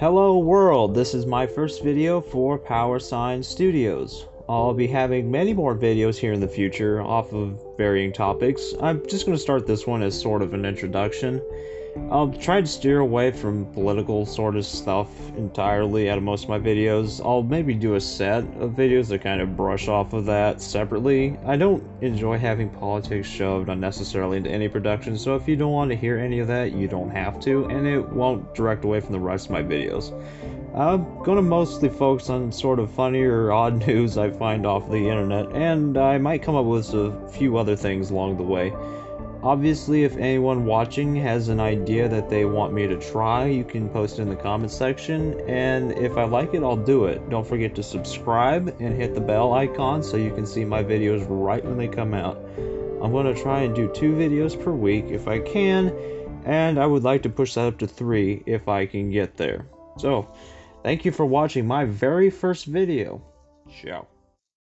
Hello world, this is my first video for Power Sign Studios. I'll be having many more videos here in the future off of varying topics. I'm just going to start this one as sort of an introduction. I'll try to steer away from political sort of stuff entirely out of most of my videos. I'll maybe do a set of videos that kind of brush off of that separately. I don't enjoy having politics shoved unnecessarily into any production, so if you don't want to hear any of that, you don't have to, and it won't direct away from the rest of my videos. I'm gonna mostly focus on sort of funny or odd news I find off the internet, and I might come up with a few other things along the way. Obviously, if anyone watching has an idea that they want me to try, you can post it in the comment section, and if I like it, I'll do it. Don't forget to subscribe and hit the bell icon so you can see my videos right when they come out. I'm going to try and do two videos per week if I can, and I would like to push that up to three if I can get there. So, thank you for watching my very first video. Ciao.